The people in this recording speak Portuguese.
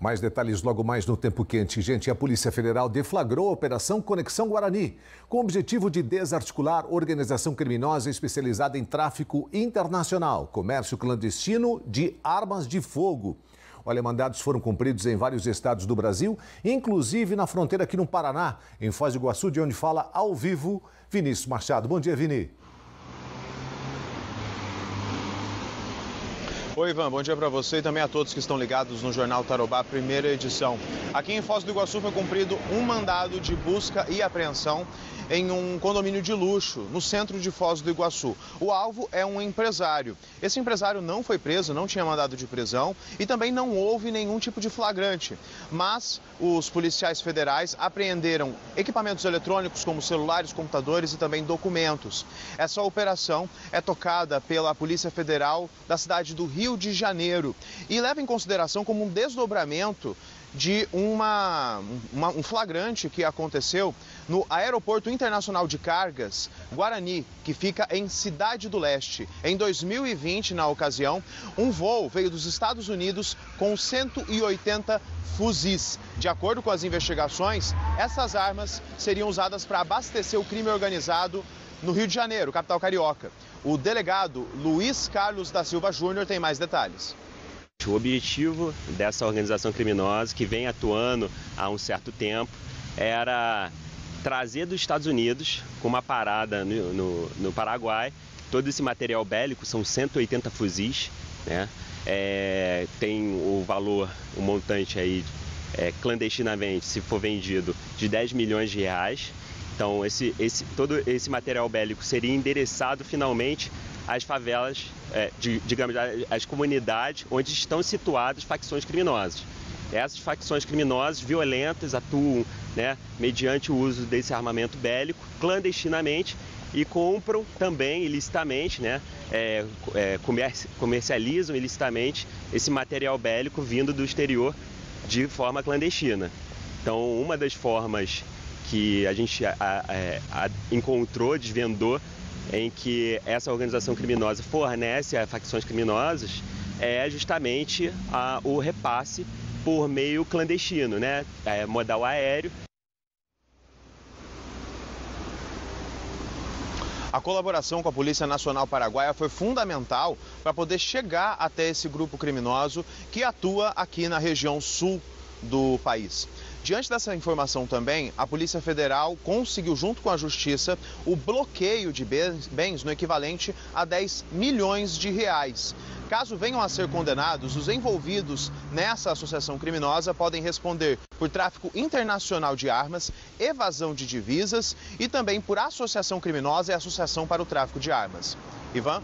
Mais detalhes logo mais no Tempo Quente. Gente, a Polícia Federal deflagrou a Operação Conexão Guarani, com o objetivo de desarticular organização criminosa especializada em tráfico internacional, comércio clandestino de armas de fogo. Olha, mandados foram cumpridos em vários estados do Brasil, inclusive na fronteira aqui no Paraná, em Foz do Iguaçu, de onde fala ao vivo Vinícius Machado. Bom dia, Vini. Oi, Ivan, bom dia para você e também a todos que estão ligados no Jornal Tarobá, primeira edição. Aqui em Foz do Iguaçu foi cumprido um mandado de busca e apreensão em um condomínio de luxo no centro de Foz do Iguaçu. O alvo é um empresário. Esse empresário não foi preso, não tinha mandado de prisão e também não houve nenhum tipo de flagrante. Mas os policiais federais apreenderam equipamentos eletrônicos como celulares, computadores e também documentos. Essa operação é tocada pela Polícia Federal da cidade do Rio de Janeiro e leva em consideração como um desdobramento de uma, uma, um flagrante que aconteceu no Aeroporto Internacional de Cargas Guarani, que fica em Cidade do Leste. Em 2020, na ocasião, um voo veio dos Estados Unidos com 180 fuzis. De acordo com as investigações, essas armas seriam usadas para abastecer o crime organizado no Rio de Janeiro, capital carioca. O delegado Luiz Carlos da Silva Júnior tem mais detalhes. O objetivo dessa organização criminosa, que vem atuando há um certo tempo, era trazer dos Estados Unidos, com uma parada no, no, no Paraguai, todo esse material bélico, são 180 fuzis, né? É, tem o valor, o montante aí é, clandestinamente, se for vendido, de 10 milhões de reais. Então, esse, esse, todo esse material bélico seria endereçado finalmente às favelas, é, de, digamos, às comunidades onde estão situadas facções criminosas. Essas facções criminosas violentas atuam né, mediante o uso desse armamento bélico clandestinamente e compram também ilicitamente, né, é, é, comercializam ilicitamente esse material bélico vindo do exterior de forma clandestina. Então, uma das formas que a gente a, a, a, encontrou, desvendou, em que essa organização criminosa fornece a facções criminosas é justamente o repasse por meio clandestino, né? É, modal aéreo. A colaboração com a Polícia Nacional Paraguaia foi fundamental para poder chegar até esse grupo criminoso que atua aqui na região sul do país. Diante dessa informação também, a Polícia Federal conseguiu, junto com a Justiça, o bloqueio de bens no equivalente a 10 milhões de reais. Caso venham a ser condenados, os envolvidos nessa associação criminosa podem responder por tráfico internacional de armas, evasão de divisas e também por associação criminosa e associação para o tráfico de armas. Ivan?